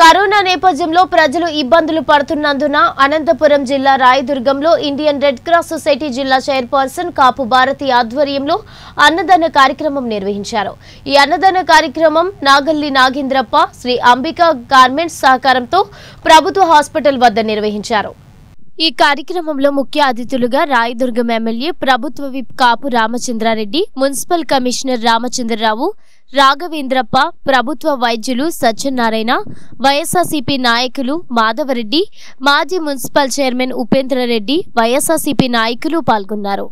Corona నేపథ్యంలో ప్రజలు ఇబ్బందులు పడుతున్నందున అనంతపురం జిల్లా రాయదుర్గంలో ఇండియన్ రెడ్ క్రాస్ సొసైటీ జిల్లా చైర్పర్సన్ కాపు భారతి ఆధ్వర్యంలో అన్నదాన కార్యక్రమం నిర్వహించారు. ఈ అన్నదాన కార్యక్రమం నాగల్లి నాగేంద్రప్ప శ్రీ అంబికా గార్మెంట్స్ సహకారంతో ప్రభుత్వ హాస్పిటల్ వద్ద నిర్వహించారు. ఈ కార్యక్రమంలో ముఖ్య అతిథులుగా రాయదుర్గం ఎమ్మెల్యే ప్రభుత్వ whip Kapu Ramachandrareddy municipal commissioner Ramachandrarao Raghavendrappa ప్రభుత్వ వైద్యులు సత్యనారాయణ వైఎస్ఆర్సీపీ నాయకులు మాధవరెడ్డి మాజీ మున్సిపల్ చైర్మన్ ఉపేంద్రరెడ్డి వైఎస్ఆర్సీపీ నాయకులు పాల్గొన్నారు.